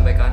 sampaikan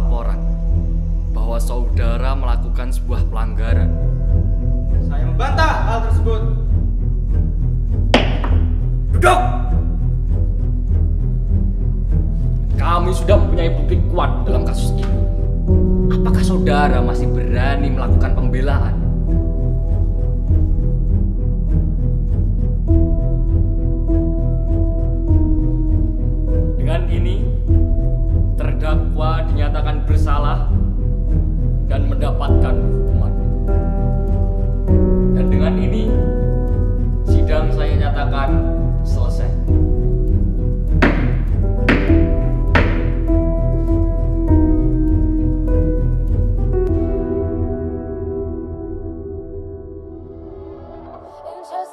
laporan bahwa saudara melakukan sebuah pelanggaran. Saya membantah hal tersebut. Duduk! Kami sudah mempunyai bukti kuat dalam kasus ini. Apakah saudara masih berani melakukan pembelaan?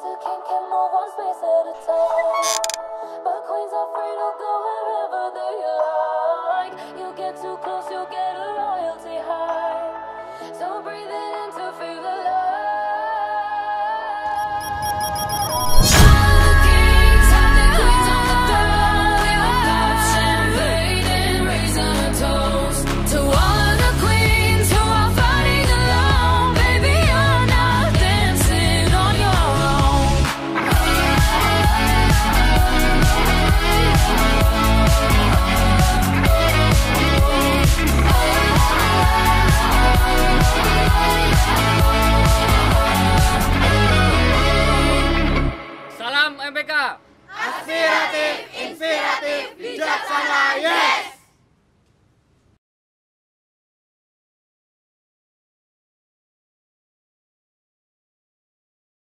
you can't get on space at a time. But queens are free to go wherever they like. You get too close, you get a royalty high. So breathe it